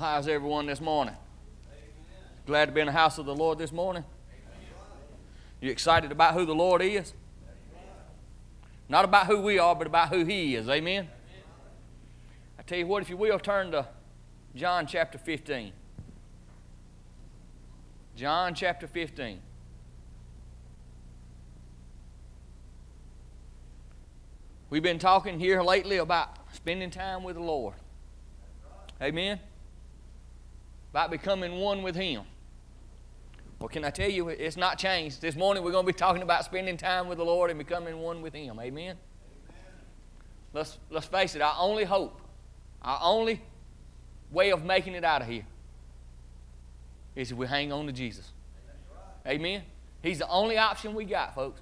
how's everyone this morning? Glad to be in the house of the Lord this morning? You excited about who the Lord is? Not about who we are, but about who He is. Amen? I tell you what, if you will, turn to John chapter 15. John chapter 15. We've been talking here lately about spending time with the Lord. Amen? About becoming one with Him. Well, can I tell you, it's not changed. This morning we're going to be talking about spending time with the Lord and becoming one with Him. Amen? Amen. Let's, let's face it, our only hope, our only way of making it out of here is if we hang on to Jesus. Amen? He's the only option we got, folks.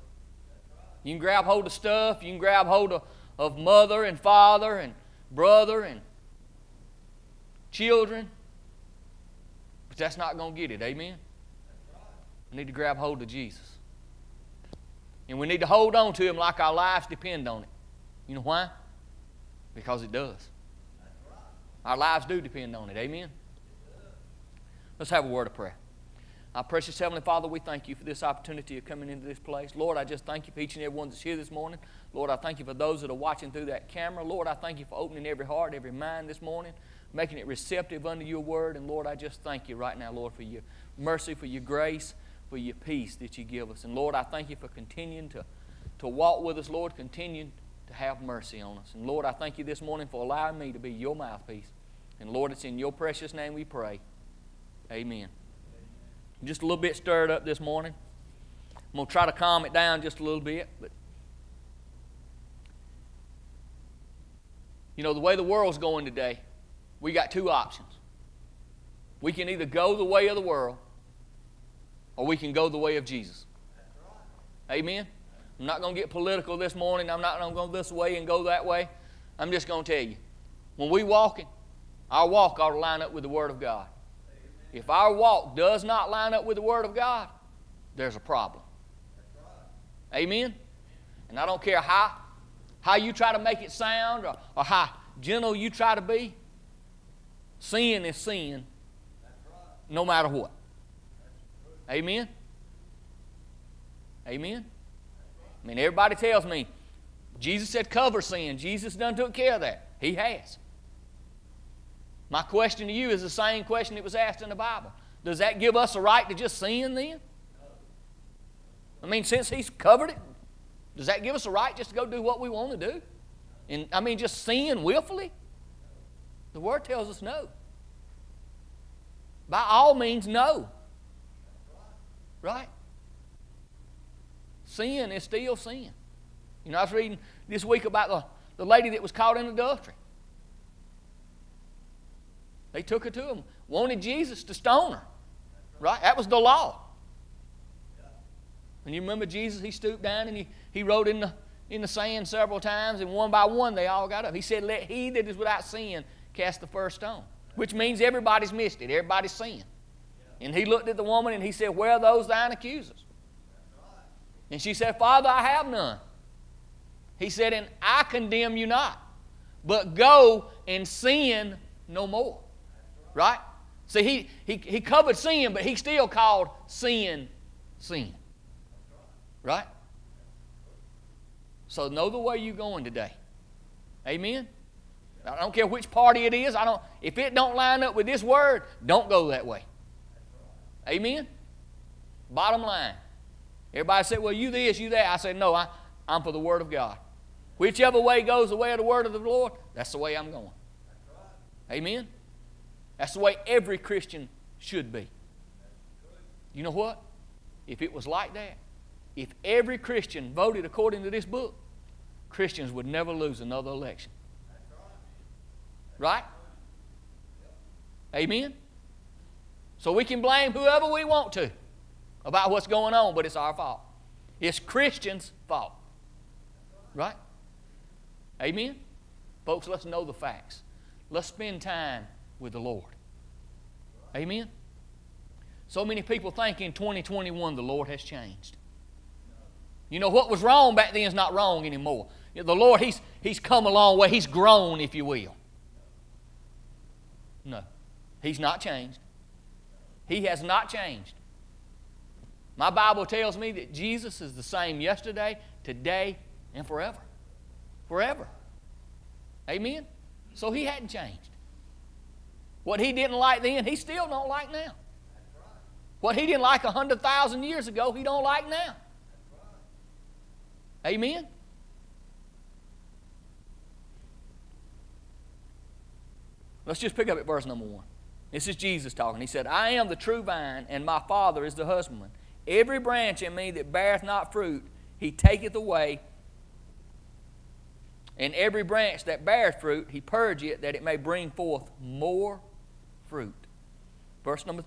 You can grab hold of stuff, you can grab hold of, of mother and father and brother and children, but that's not going to get it. Amen? We need to grab hold of Jesus. And we need to hold on to Him like our lives depend on it. You know why? Because it does. Our lives do depend on it. Amen? Let's have a word of prayer. Our precious Heavenly Father, we thank you for this opportunity of coming into this place. Lord, I just thank you for each and every one that's here this morning. Lord, I thank you for those that are watching through that camera. Lord, I thank you for opening every heart, every mind this morning, making it receptive unto your word. And Lord, I just thank you right now, Lord, for your mercy, for your grace, for your peace that you give us. And Lord, I thank you for continuing to, to walk with us, Lord, continuing to have mercy on us. And Lord, I thank you this morning for allowing me to be your mouthpiece. And Lord, it's in your precious name we pray. Amen. Just a little bit stirred up this morning. I'm going to try to calm it down just a little bit. But, you know, the way the world's going today, we got two options. We can either go the way of the world or we can go the way of Jesus. Amen? I'm not going to get political this morning. I'm not going to go this way and go that way. I'm just going to tell you. When we walking, our walk ought to line up with the Word of God. If our walk does not line up with the Word of God, there's a problem. Amen? And I don't care how, how you try to make it sound or, or how gentle you try to be, sin is sin no matter what. Amen? Amen? I mean, everybody tells me, Jesus said cover sin. Jesus done took care of that. He has. My question to you is the same question that was asked in the Bible. Does that give us a right to just sin then? I mean, since He's covered it, does that give us a right just to go do what we want to do? And I mean, just sin willfully? The Word tells us no. By all means, no. Right? Sin is still sin. You know, I was reading this week about the, the lady that was caught in adultery. They took her to him, wanted Jesus to stone her. Right? That was the law. And you remember Jesus, he stooped down and he, he wrote in the, in the sand several times, and one by one they all got up. He said, Let he that is without sin cast the first stone, which means everybody's missed it, everybody's sinned. And he looked at the woman and he said, Where are those thine accusers? And she said, Father, I have none. He said, And I condemn you not, but go and sin no more. Right? See, he, he, he covered sin, but he still called sin sin. Right? So know the way you're going today. Amen? I don't care which party it is. I don't, if it don't line up with this word, don't go that way. Amen? Bottom line. Everybody said, well, you this, you that. I said, no, I, I'm for the Word of God. Whichever way goes the way of the Word of the Lord, that's the way I'm going. Amen? That's the way every Christian should be. You know what? If it was like that, if every Christian voted according to this book, Christians would never lose another election. Right? Amen? So we can blame whoever we want to about what's going on, but it's our fault. It's Christians' fault. Right? Amen? Folks, let's know the facts. Let's spend time with the Lord. Amen? So many people think in 2021 the Lord has changed. You know, what was wrong back then is not wrong anymore. The Lord, He's, he's come a long way. He's grown, if you will. No. He's not changed. He has not changed. My Bible tells me that Jesus is the same yesterday, today, and forever. Forever. Amen? So he hadn't changed. What he didn't like then, he still don't like now. What he didn't like a hundred thousand years ago, he don't like now. Amen? Let's just pick up at verse number one. This is Jesus talking. He said, I am the true vine, and my Father is the husbandman. Every branch in me that beareth not fruit, he taketh away. And every branch that beareth fruit, he purgeth, it, that it may bring forth more fruit. Verse number,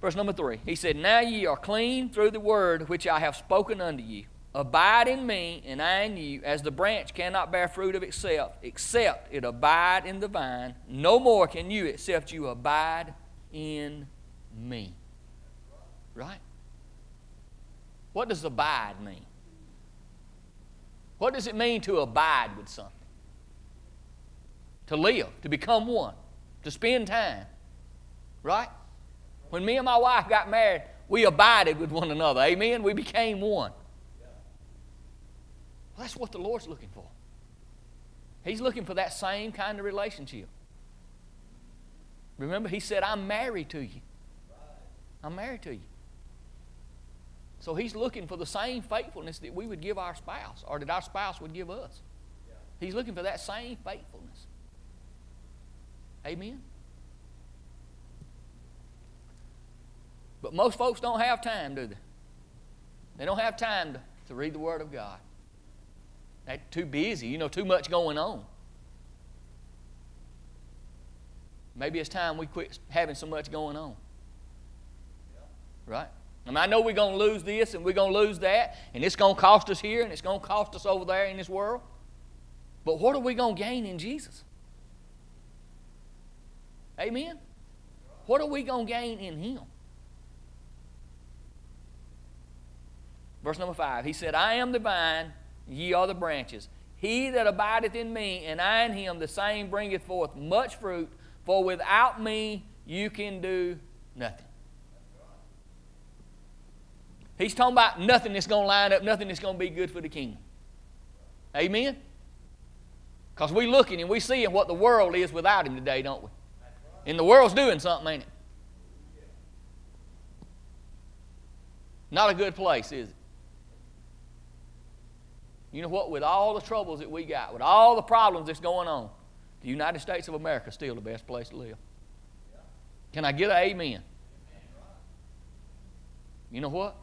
verse number three. He said, Now ye are clean through the word which I have spoken unto you. Abide in me, and I in you, as the branch cannot bear fruit of itself, except it abide in the vine. No more can you, except you abide in me. Right? What does abide mean? What does it mean to abide with something? To live, to become one, to spend time. Right? When me and my wife got married, we abided with one another. Amen? We became one. That's what the Lord's looking for. He's looking for that same kind of relationship. Remember, He said, I'm married to you. I'm married to you. So He's looking for the same faithfulness that we would give our spouse or that our spouse would give us. He's looking for that same faithfulness. Amen? But most folks don't have time, do they? They don't have time to, to read the Word of God. They're too busy, you know, too much going on. Maybe it's time we quit having so much going on. Right? I, mean, I know we're going to lose this and we're going to lose that, and it's going to cost us here and it's going to cost us over there in this world. But what are we going to gain in Jesus? Amen? What are we going to gain in Him? Verse number five, He said, I am the vine Ye are the branches. He that abideth in me, and I in him, the same bringeth forth much fruit, for without me you can do nothing. He's talking about nothing that's going to line up, nothing that's going to be good for the kingdom. Amen? Because we look looking and we seeing what the world is without him today, don't we? And the world's doing something, ain't it? Not a good place, is it? You know what? With all the troubles that we got, with all the problems that's going on, the United States of America is still the best place to live. Can I get an amen? You know what?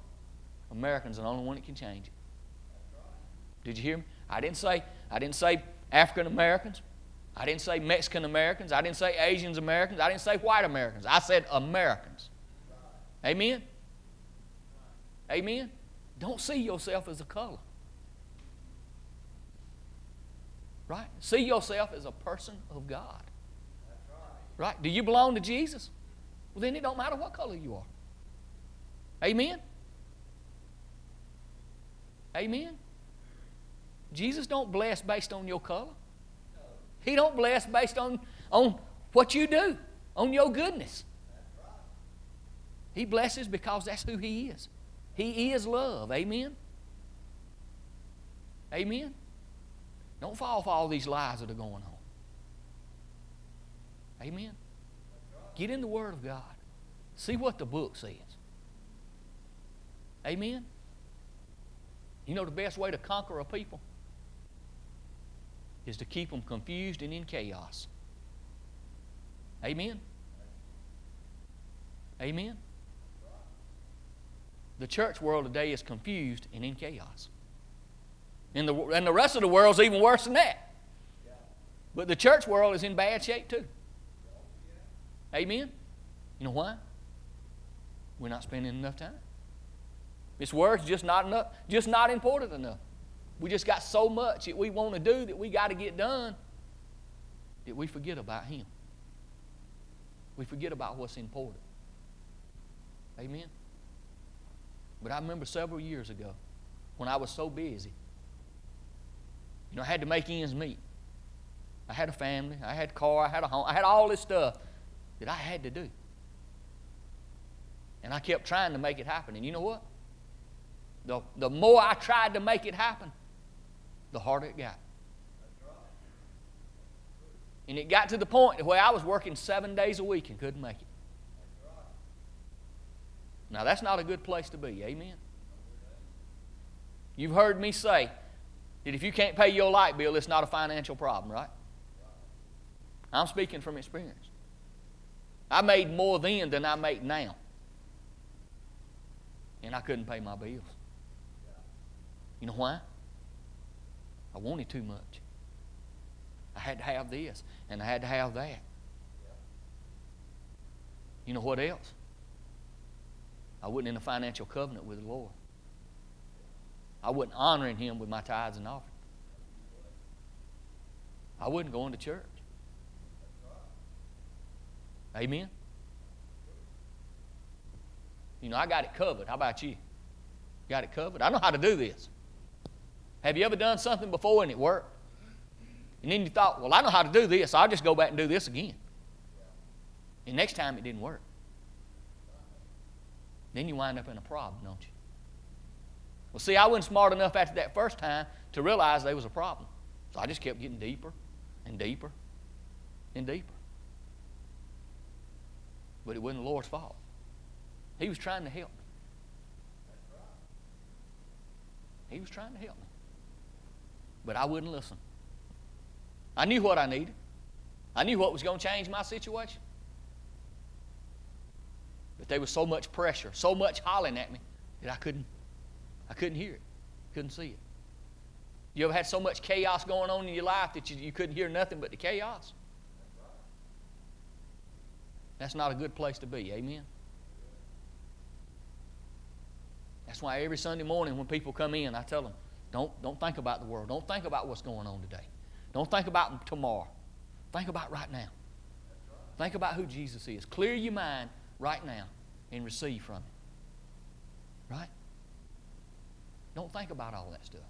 Americans are the only one that can change it. Did you hear me? I didn't say I didn't say African Americans. I didn't say Mexican Americans. I didn't say Asians Americans. I didn't say white Americans. I said Americans. Amen? Amen? Don't see yourself as a color. Right? See yourself as a person of God. Right? Do you belong to Jesus? Well, then it don't matter what color you are. Amen? Amen? Jesus don't bless based on your color. He don't bless based on, on what you do, on your goodness. He blesses because that's who He is. He is love. Amen? Amen? Don't fall for all these lies that are going on. Amen. Get in the Word of God. See what the book says. Amen. You know the best way to conquer a people is to keep them confused and in chaos. Amen. Amen. The church world today is confused and in chaos. And the, and the rest of the world's even worse than that. But the church world is in bad shape too. Amen? You know why? We're not spending enough time. This word's just not enough, just not important enough. We just got so much that we want to do that we got to get done that we forget about Him. We forget about what's important. Amen? But I remember several years ago when I was so busy you know, I had to make ends meet. I had a family, I had a car, I had a home, I had all this stuff that I had to do. And I kept trying to make it happen. And you know what? The, the more I tried to make it happen, the harder it got. And it got to the point where I was working seven days a week and couldn't make it. Now, that's not a good place to be. Amen? You've heard me say that if you can't pay your light bill, it's not a financial problem, right? I'm speaking from experience. I made more then than I make now. And I couldn't pay my bills. You know why? I wanted too much. I had to have this, and I had to have that. You know what else? I wasn't in a financial covenant with the Lord. I wasn't honoring Him with my tithes and offerings. I wasn't going to church. Amen? You know, I got it covered. How about you? Got it covered? I know how to do this. Have you ever done something before and it worked? And then you thought, well, I know how to do this. I'll just go back and do this again. And next time it didn't work. Then you wind up in a problem, don't you? Well, see, I wasn't smart enough after that first time to realize there was a problem. So I just kept getting deeper and deeper and deeper. But it wasn't the Lord's fault. He was trying to help me. He was trying to help me. But I wouldn't listen. I knew what I needed. I knew what was going to change my situation. But there was so much pressure, so much hollering at me that I couldn't, I couldn't hear it, couldn't see it. You ever had so much chaos going on in your life that you, you couldn't hear nothing but the chaos? That's not a good place to be. Amen. That's why every Sunday morning when people come in, I tell them, don't, don't think about the world. Don't think about what's going on today. Don't think about tomorrow. Think about right now. Think about who Jesus is. Clear your mind right now and receive from Him. Right? Don't think about all that stuff.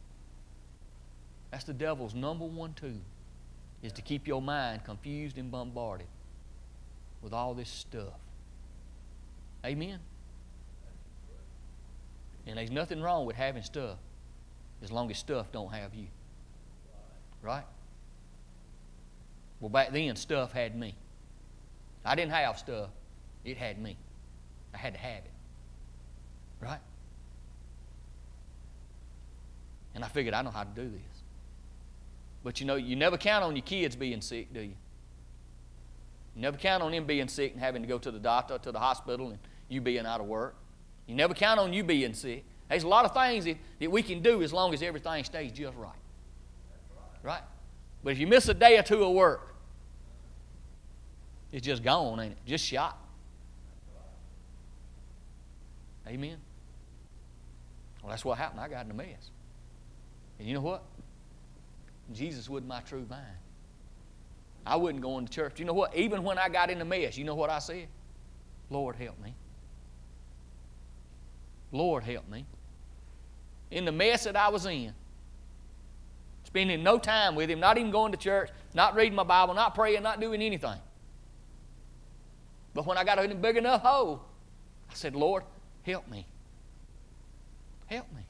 That's the devil's number one tool, is to keep your mind confused and bombarded with all this stuff. Amen? And there's nothing wrong with having stuff as long as stuff don't have you. Right? Well, back then, stuff had me. I didn't have stuff, it had me. I had to have it. Right? And I figured I know how to do this. But you know, you never count on your kids being sick, do you? You never count on them being sick and having to go to the doctor, to the hospital, and you being out of work. You never count on you being sick. There's a lot of things that, that we can do as long as everything stays just right. Right? But if you miss a day or two of work, it's just gone, ain't it? Just shot. Amen. Well, that's what happened. I got in a mess. And you know what? Jesus was my true vine. I wasn't going to church. You know what? Even when I got in the mess, you know what I said? Lord, help me. Lord, help me. In the mess that I was in, spending no time with Him, not even going to church, not reading my Bible, not praying, not doing anything. But when I got in a big enough hole, I said, Lord, help me. Help me.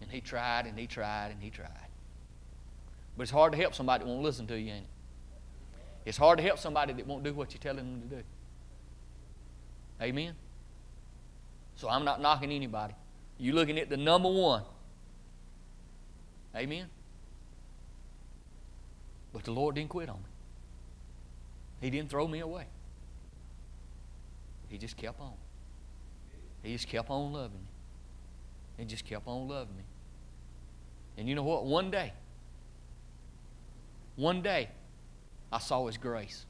And He tried and He tried and He tried. But it's hard to help somebody that won't listen to you, ain't it? It's hard to help somebody that won't do what you're telling them to do. Amen? So I'm not knocking anybody. You're looking at the number one. Amen? But the Lord didn't quit on me. He didn't throw me away. He just kept on. He just kept on loving me. He just kept on loving me. And you know what? One day, one day, I saw His grace.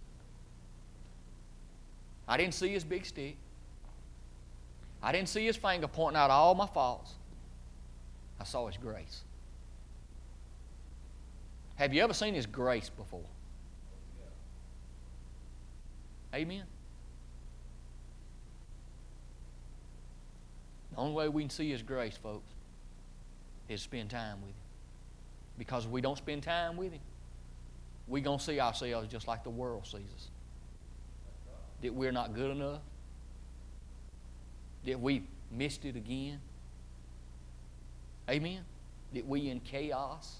I didn't see His big stick. I didn't see his finger pointing out all my faults. I saw his grace. Have you ever seen his grace before? Amen. The only way we can see his grace, folks, is spend time with him. Because if we don't spend time with him, we're going to see ourselves just like the world sees us. That we're not good enough. That we missed it again. Amen? That we in chaos.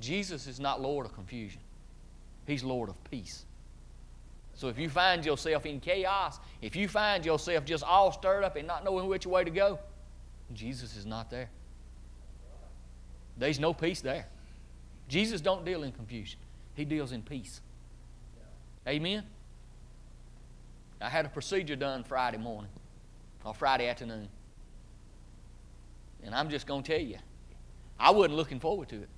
Jesus is not Lord of confusion. He's Lord of peace. So if you find yourself in chaos, if you find yourself just all stirred up and not knowing which way to go, Jesus is not there. There's no peace there. Jesus don't deal in confusion. He deals in peace. Amen. I had a procedure done Friday morning or Friday afternoon. And I'm just going to tell you, I wasn't looking forward to it.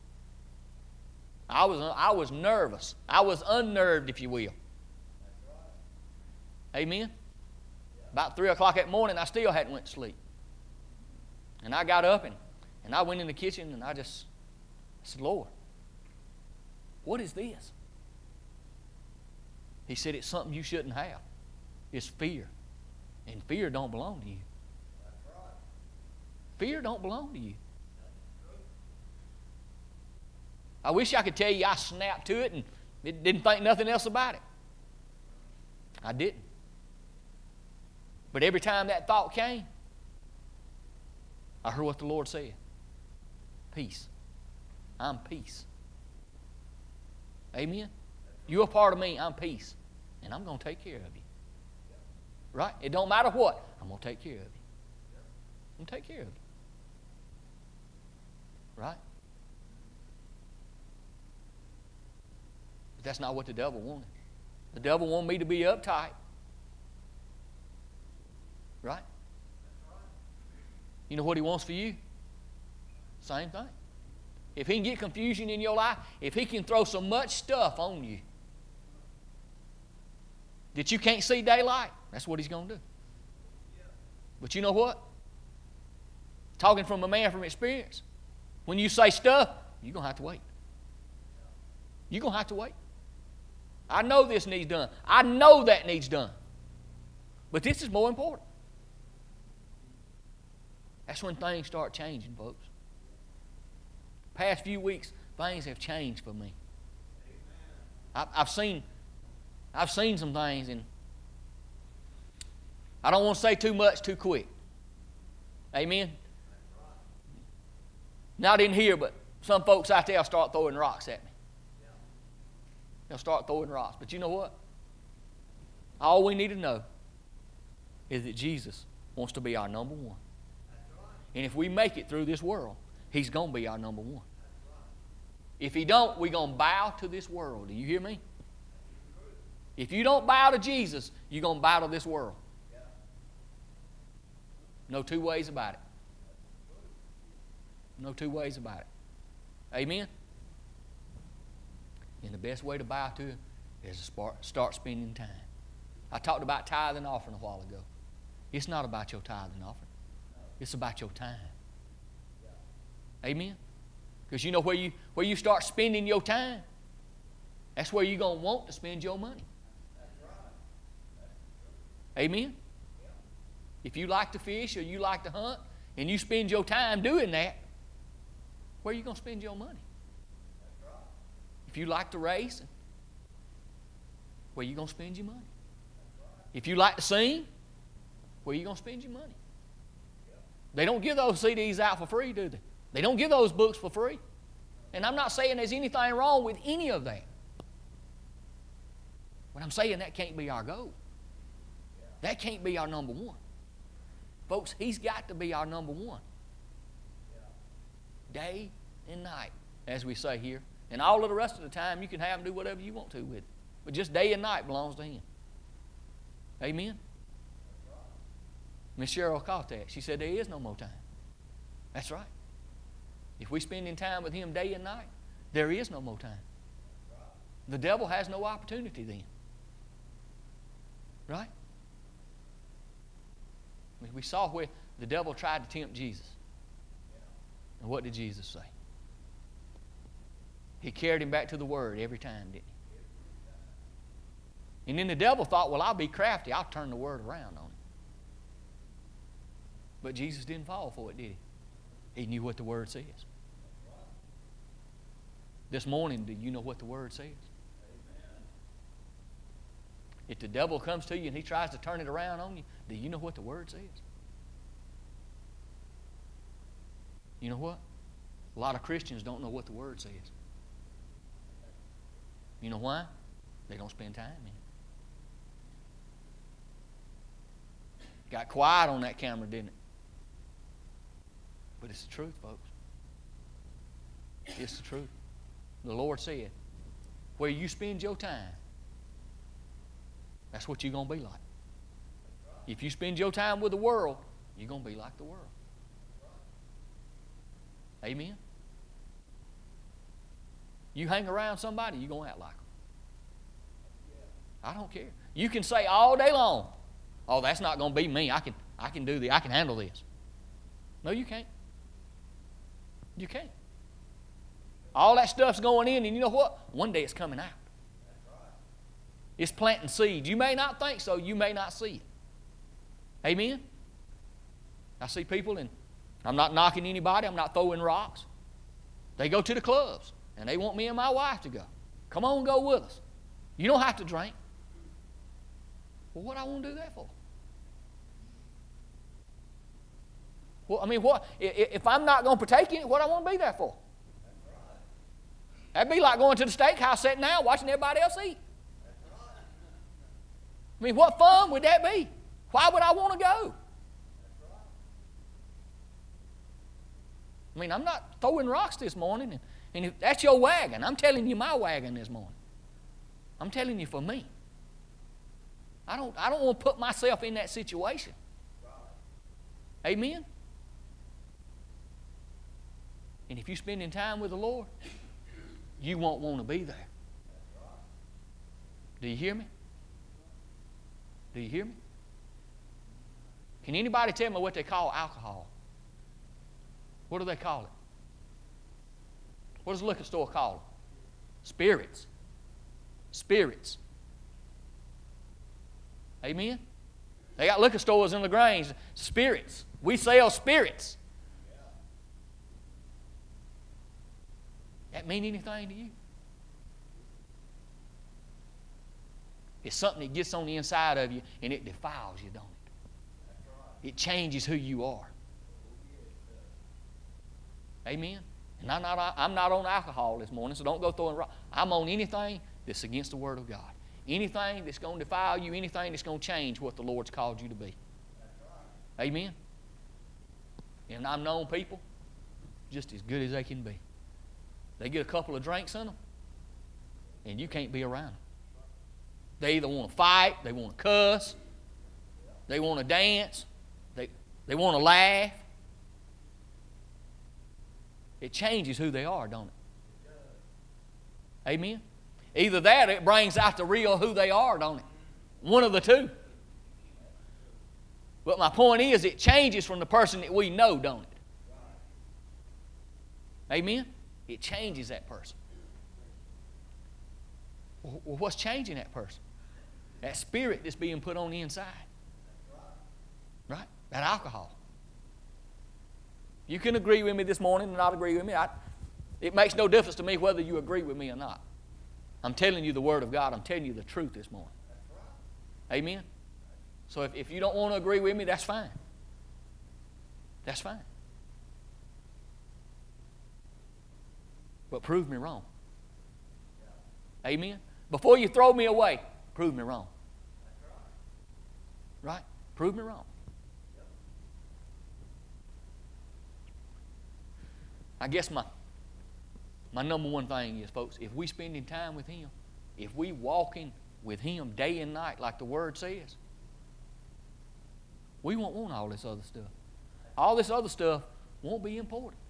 I was, I was nervous. I was unnerved, if you will. Amen. About 3 o'clock that morning, I still hadn't went to sleep. And I got up and, and I went in the kitchen and I just I said, Lord, what is this? He said, It's something you shouldn't have. It's fear. And fear don't belong to you. Fear don't belong to you. I wish I could tell you I snapped to it and didn't think nothing else about it. I didn't. But every time that thought came, I heard what the Lord said Peace. I'm peace. Amen? You're a part of me, I'm peace. And I'm going to take care of you. Right? It don't matter what, I'm going to take care of you. I'm going to take care of you. Right? But that's not what the devil wanted. The devil wanted me to be uptight. Right? You know what he wants for you? Same thing. If he can get confusion in your life, if he can throw so much stuff on you that you can't see daylight, that's what he's going to do. But you know what? Talking from a man from experience, when you say stuff, you're going to have to wait. You're going to have to wait. I know this needs done. I know that needs done. But this is more important. That's when things start changing, folks. Past few weeks, things have changed for me. I've seen, I've seen some things, and I don't want to say too much too quick. Amen. Not in here, but some folks out there start throwing rocks at me. They'll start throwing rocks. But you know what? All we need to know is that Jesus wants to be our number one. And if we make it through this world, He's going to be our number one. If He don't, we're going to bow to this world. Do you hear me? If you don't bow to Jesus, you're going to bow to this world. No two ways about it. No two ways about it. Amen? And the best way to bow to Him is to start spending time. I talked about tithing offering a while ago. It's not about your tithing offering. It's about your time. Amen? Because you know where you, where you start spending your time, that's where you're going to want to spend your money. Amen? If you like to fish or you like to hunt and you spend your time doing that, where are you going to spend your money? If you like to race, where are you going to spend your money? If you like to sing, where are you going to spend your money? They don't give those CDs out for free, do they? They don't give those books for free. And I'm not saying there's anything wrong with any of that. But I'm saying that can't be our goal. That can't be our number one. Folks, He's got to be our number one. Day and night, as we say here. And all of the rest of the time, you can have and do whatever you want to with it. But just day and night belongs to Him. Amen? Miss Cheryl caught that. She said, There is no more time. That's right. If we're spending time with Him day and night, there is no more time. The devil has no opportunity then. Right? We saw where the devil tried to tempt Jesus. And what did Jesus say? He carried him back to the Word every time, didn't he? And then the devil thought, well, I'll be crafty. I'll turn the Word around on him. But Jesus didn't fall for it, did he? He knew what the Word says. This morning, do you know what the Word says? If the devil comes to you and he tries to turn it around on you, do you know what the Word says? You know what? A lot of Christians don't know what the Word says. You know why? They don't spend time in it. Got quiet on that camera, didn't it? But it's the truth, folks. It's the truth. The Lord said, where you spend your time, that's what you're going to be like. If you spend your time with the world, you're going to be like the world. Amen? You hang around somebody, you're going to act like them. I don't care. You can say all day long, oh, that's not going to be me. I can, I can do the, I can handle this. No, you can't. You can't. All that stuff's going in, and you know what? One day it's coming out. It's planting seeds. You may not think so, you may not see it. Amen? I see people, and I'm not knocking anybody, I'm not throwing rocks. They go to the clubs, and they want me and my wife to go. Come on, go with us. You don't have to drink. Well, what I want to do that for? Well, I mean, what if I'm not going to partake in it? What I want to be there for? That'd be like going to the steakhouse sitting down watching everybody else eat. I mean, what fun would that be? Why would I want to go? I mean, I'm not throwing rocks this morning, and, and if that's your wagon. I'm telling you my wagon this morning. I'm telling you for me. I don't, I don't want to put myself in that situation. Amen? And if you're spending time with the Lord, you won't want to be there. Do you hear me? Do you hear me? Can anybody tell me what they call alcohol? What do they call it? What does the liquor store call it? Spirits. Spirits. Amen? They got liquor stores in LaGrange. Spirits. We sell spirits. That mean anything to you? It's something that gets on the inside of you and it defiles you, don't it? It changes who you are. Amen? And I'm not, I'm not on alcohol this morning, so don't go throwing rocks. I'm on anything that's against the Word of God. Anything that's going to defile you, anything that's going to change what the Lord's called you to be. Amen? And I've known people just as good as they can be. They get a couple of drinks in them, and you can't be around them. They either want to fight, they want to cuss, they want to dance, they, they want to laugh. It changes who they are, don't it? Amen? Either that it brings out the real who they are, don't it? One of the two. But my point is, it changes from the person that we know, don't it? Amen? It changes that person. Well, what's changing that person? That spirit that's being put on the inside. Right? That alcohol. You can agree with me this morning and not agree with me. I, it makes no difference to me whether you agree with me or not. I'm telling you the Word of God. I'm telling you the truth this morning. Amen? So if, if you don't want to agree with me, that's fine. That's fine. But prove me wrong. Amen? Before you throw me away, prove me wrong. Right? Prove me wrong. I guess my my number one thing is, folks, if we spending time with Him, if we walking with Him day and night, like the Word says, we won't want all this other stuff. All this other stuff won't be important.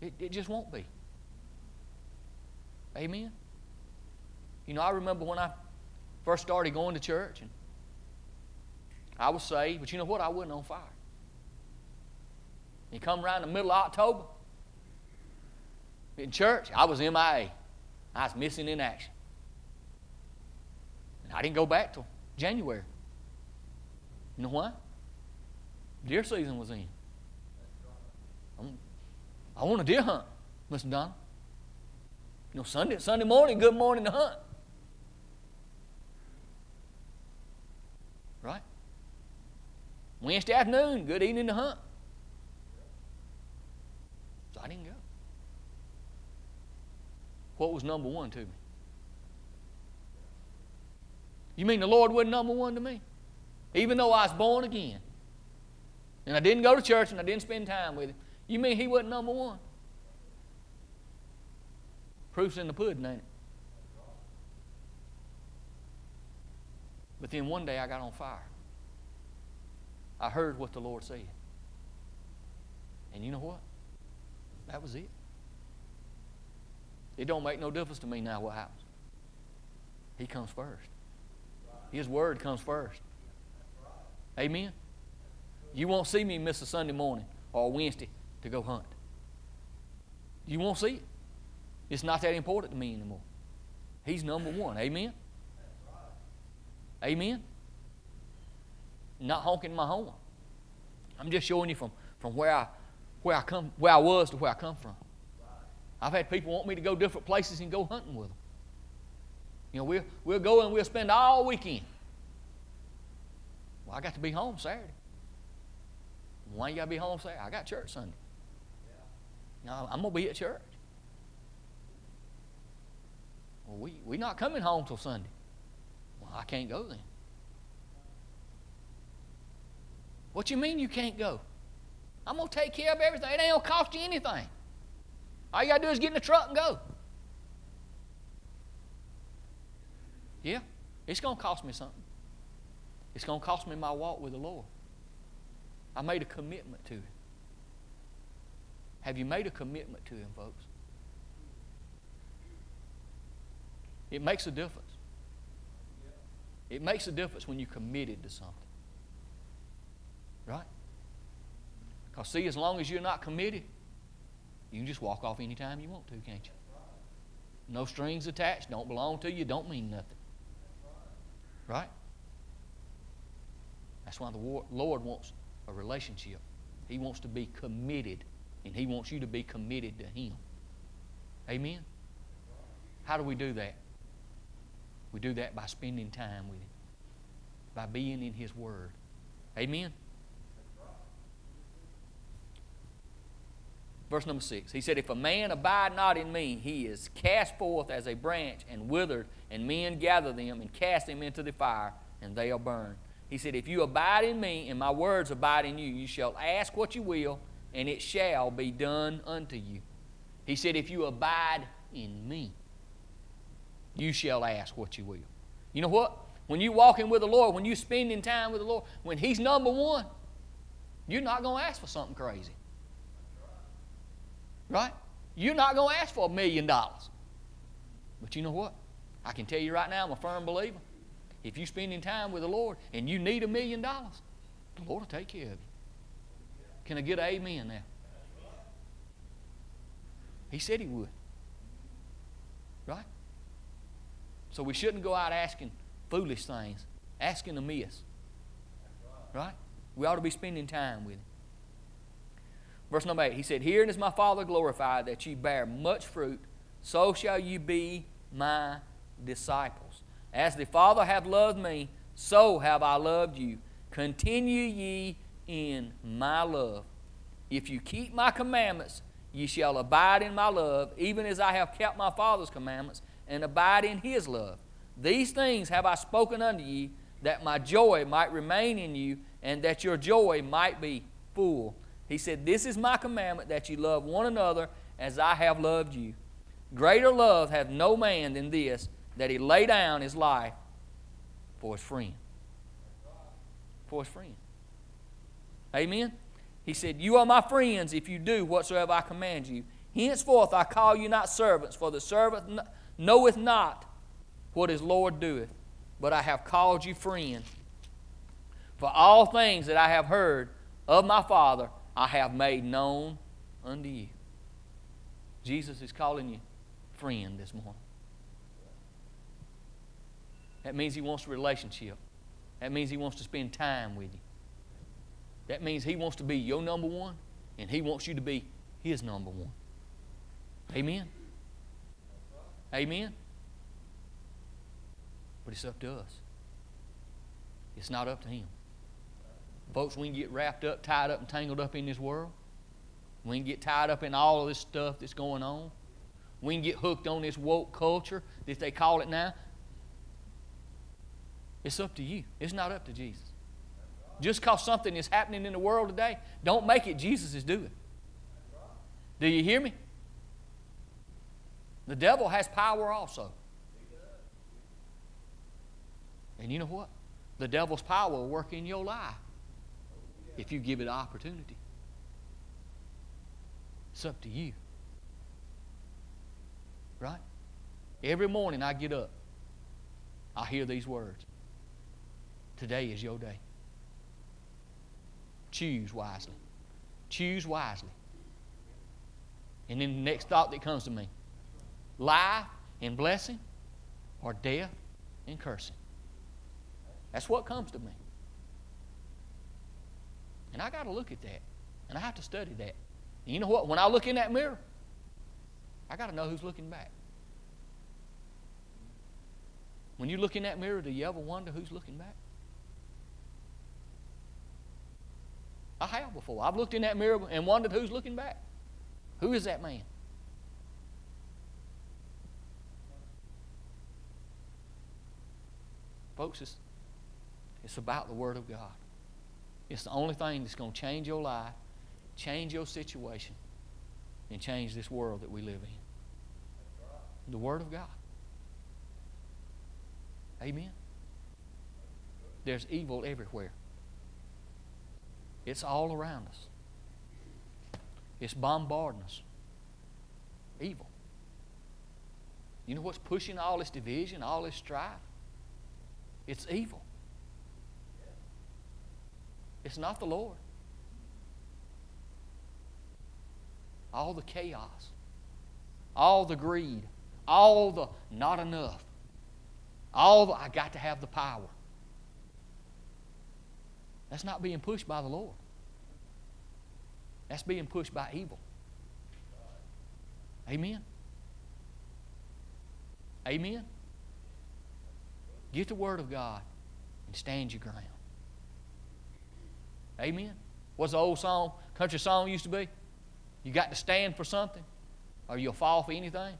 It, it just won't be. Amen? You know, I remember when I first started going to church, and I was saved, but you know what? I wasn't on fire. You come around the middle of October, in church, I was MIA. I was missing in action. And I didn't go back till January. You know why? Deer season was in. I'm, want a deer hunt. Mr. Donald? You know, Sunday, Sunday morning, good morning to hunt. Right? Wednesday afternoon, good evening to hunt. So I didn't go. What was number one to me? You mean the Lord wasn't number one to me? Even though I was born again. And I didn't go to church and I didn't spend time with Him. You mean He wasn't number one? Proof's in the pudding, ain't it? But then one day I got on fire. I heard what the Lord said. And you know what? That was it. It don't make no difference to me now what happens. He comes first. His word comes first. Amen. You won't see me miss a Sunday morning or Wednesday to go hunt. You won't see it. It's not that important to me anymore. He's number one. Amen. Amen. Not honking my horn. I'm just showing you from, from where I where I come where I was to where I come from. I've had people want me to go different places and go hunting with them. You know, we'll, we'll go and we'll spend all weekend. Well, I got to be home Saturday. Why you got to be home Saturday? I got church Sunday. No, I'm going to be at church. Well, we, we're not coming home till Sunday. Well, I can't go then. What you mean you can't go? I'm going to take care of everything. It ain't going to cost you anything. All you got to do is get in the truck and go. Yeah, it's going to cost me something. It's going to cost me my walk with the Lord. I made a commitment to Him. Have you made a commitment to Him, folks? It makes a difference. It makes a difference when you're committed to something. Right? Because, see, as long as you're not committed, you can just walk off anytime you want to, can't you? No strings attached, don't belong to you, don't mean nothing. Right? That's why the Lord wants a relationship. He wants to be committed, and He wants you to be committed to Him. Amen? How do we do that? We do that by spending time with Him, by being in His Word. Amen? Verse number six. He said, If a man abide not in me, he is cast forth as a branch and withered, and men gather them and cast them into the fire, and they are burned. He said, If you abide in me, and my words abide in you, you shall ask what you will, and it shall be done unto you. He said, If you abide in me, you shall ask what you will. You know what? When you're walking with the Lord, when you're spending time with the Lord, when He's number one, you're not going to ask for something crazy. Right? You're not going to ask for a million dollars. But you know what? I can tell you right now, I'm a firm believer. If you're spending time with the Lord and you need a million dollars, the Lord will take care of you. Can I get an amen now? He said He would. Right? So we shouldn't go out asking foolish things, asking amiss. Right? We ought to be spending time with Him. Verse number 8, he said, Herein is my Father glorified, that ye bear much fruit, so shall ye be my disciples. As the Father hath loved me, so have I loved you. Continue ye in my love. If you keep my commandments, ye shall abide in my love, even as I have kept my Father's commandments, and abide in his love. These things have I spoken unto ye, that my joy might remain in you, and that your joy might be full. He said, This is my commandment that you love one another as I have loved you. Greater love hath no man than this, that he lay down his life for his friend. For his friend. Amen? He said, You are my friends if you do whatsoever I command you. Henceforth I call you not servants, for the servant knoweth not what his Lord doeth, but I have called you friends. For all things that I have heard of my Father, I have made known unto you. Jesus is calling you friend this morning. That means He wants a relationship. That means He wants to spend time with you. That means He wants to be your number one, and He wants you to be His number one. Amen. Amen. But it's up to us. It's not up to him. Folks, we can get wrapped up, tied up, and tangled up in this world. We can get tied up in all of this stuff that's going on. We can get hooked on this woke culture that they call it now. It's up to you. It's not up to Jesus. Just because something is happening in the world today, don't make it Jesus is doing. Do you hear me? The devil has power also. And you know what? The devil's power will work in your life if you give it opportunity. It's up to you. Right? Every morning I get up, I hear these words Today is your day. Choose wisely. Choose wisely. And then the next thought that comes to me life and blessing or death and cursing. That's what comes to me. And I got to look at that. And I have to study that. And you know what? When I look in that mirror, I got to know who's looking back. When you look in that mirror, do you ever wonder who's looking back? I have before. I've looked in that mirror and wondered who's looking back. Who is that man? Folks, it's, it's about the Word of God. It's the only thing that's going to change your life, change your situation, and change this world that we live in. The Word of God. Amen. There's evil everywhere. It's all around us. It's bombarding us. Evil. You know what's pushing all this division, all this strife? It's evil. It's not the Lord. All the chaos, all the greed, all the not enough, all the I got to have the power. That's not being pushed by the Lord. That's being pushed by evil. Amen. Amen. Get the Word of God and stand your ground. Amen. What's the old song, country song used to be? You got to stand for something or you'll fall for anything.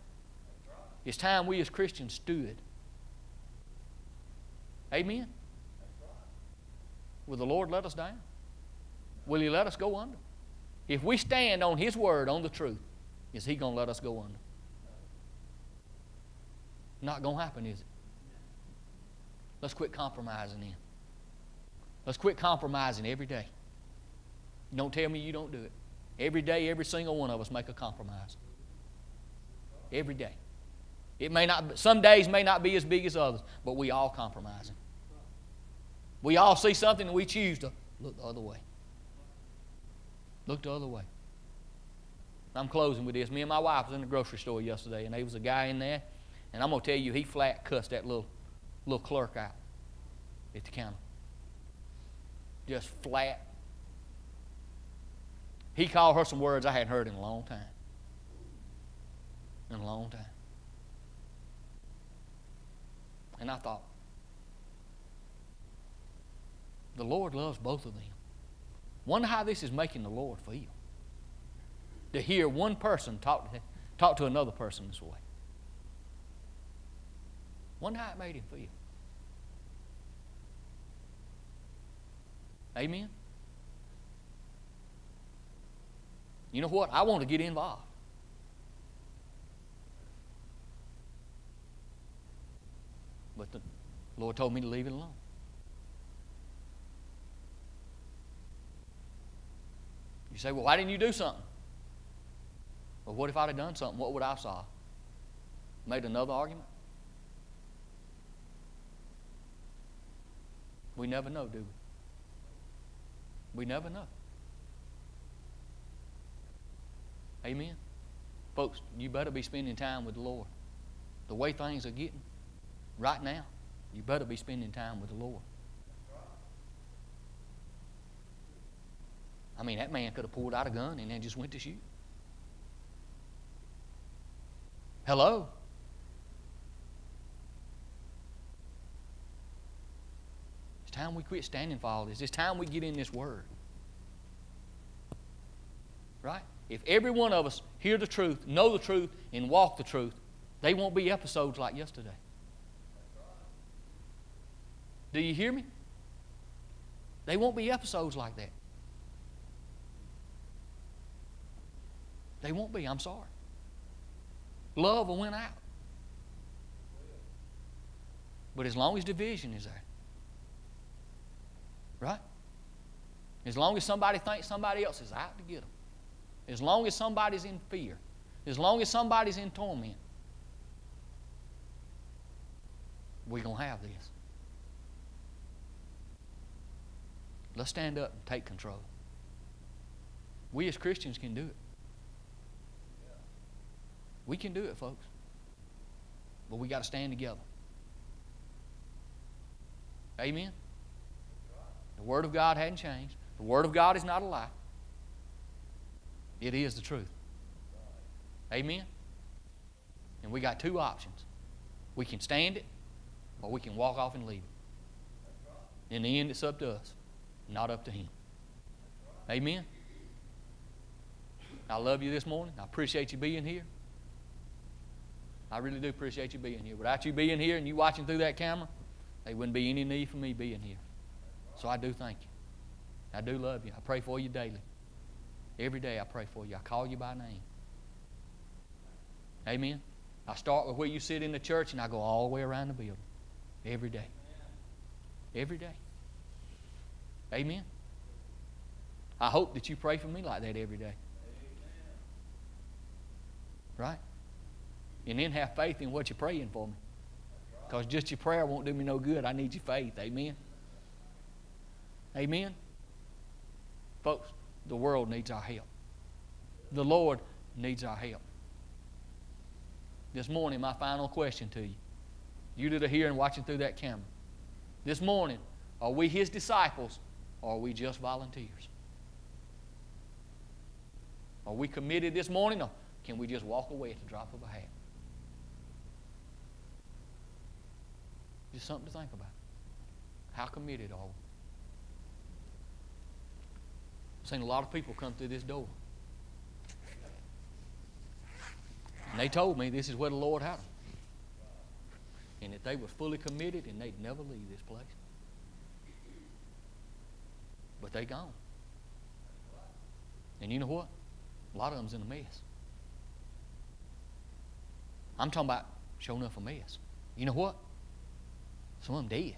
It's time we as Christians stood. Amen. Will the Lord let us down? Will He let us go under? If we stand on His word, on the truth, is He going to let us go under? Not going to happen, is it? Let's quit compromising then. Let's quit compromising every day. Don't tell me you don't do it. Every day, every single one of us make a compromise. Every day. It may not, some days may not be as big as others, but we all compromising. We all see something and we choose to look the other way. Look the other way. I'm closing with this. Me and my wife was in the grocery store yesterday, and there was a guy in there, and I'm gonna tell you, he flat cussed that little little clerk out at the counter. Just flat. He called her some words I hadn't heard in a long time. In a long time. And I thought, the Lord loves both of them. Wonder how this is making the Lord feel. To hear one person talk to, talk to another person this way. Wonder how it made him feel. Amen? You know what? I want to get involved. But the Lord told me to leave it alone. You say, well, why didn't you do something? Well, what if I'd have done something? What would I saw? Made another argument? We never know, do we? We never know. Amen. Folks, you better be spending time with the Lord. The way things are getting right now, you better be spending time with the Lord. I mean, that man could have pulled out a gun and then just went to shoot. Hello? It's time we quit standing for all this. It's time we get in this Word. Right? If every one of us hear the truth, know the truth, and walk the truth, they won't be episodes like yesterday. Do you hear me? They won't be episodes like that. They won't be, I'm sorry. Love will win out. But as long as division is there, right? As long as somebody thinks somebody else is out to get them, as long as somebody's in fear, as long as somebody's in torment, we're going to have this. Let's stand up and take control. We as Christians can do it. We can do it, folks. But we got to stand together. Amen? The Word of God hadn't changed. The Word of God is not a lie. It is the truth. Amen? And we got two options. We can stand it, or we can walk off and leave it. In the end, it's up to us, not up to Him. Amen? I love you this morning. I appreciate you being here. I really do appreciate you being here. Without you being here and you watching through that camera, there wouldn't be any need for me being here. So I do thank you. I do love you. I pray for you daily. Every day I pray for you. I call you by name. Amen. I start with where you sit in the church and I go all the way around the building. Every day. Every day. Amen. I hope that you pray for me like that every day. Right? And then have faith in what you're praying for me. Because just your prayer won't do me no good. I need your faith. Amen. Amen. Folks, the world needs our help. The Lord needs our help. This morning, my final question to you. You that are here and watching through that camera. This morning, are we His disciples or are we just volunteers? Are we committed this morning or can we just walk away at the drop of a hat? Just something to think about. How committed are we? I've seen a lot of people come through this door. And they told me this is where the Lord had them. And that they were fully committed and they'd never leave this place. But they gone. And you know what? A lot of them's in a mess. I'm talking about showing up a mess. You know what? Some of them dead.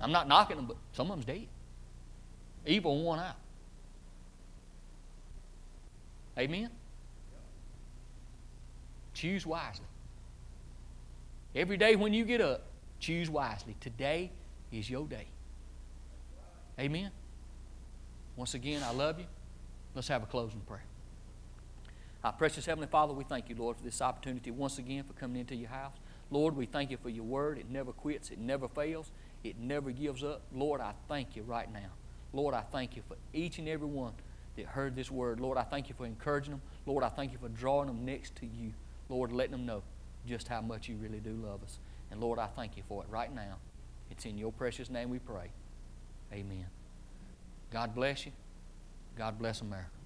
I'm not knocking them, but some of them's dead. Evil won out. Amen? Choose wisely. Every day when you get up, choose wisely. Today is your day. Amen? Once again, I love you. Let's have a closing prayer. Our precious Heavenly Father, we thank you, Lord, for this opportunity once again for coming into your house. Lord, we thank you for your word. It never quits, it never fails, it never gives up. Lord, I thank you right now. Lord, I thank you for each and every one that heard this word. Lord, I thank you for encouraging them. Lord, I thank you for drawing them next to you. Lord, letting them know just how much you really do love us. And Lord, I thank you for it right now. It's in your precious name we pray. Amen. God bless you. God bless America.